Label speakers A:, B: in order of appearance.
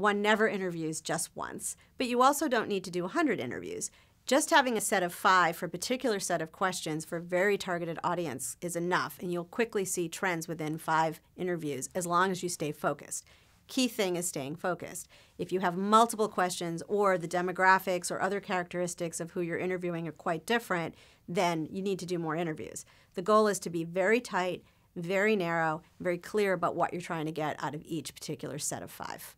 A: one never interviews just once, but you also don't need to do 100 interviews. Just having a set of five for a particular set of questions for a very targeted audience is enough, and you'll quickly see trends within five interviews as long as you stay focused. Key thing is staying focused. If you have multiple questions or the demographics or other characteristics of who you're interviewing are quite different, then you need to do more interviews. The goal is to be very tight, very narrow, very clear about what you're trying to get out of each particular set of five.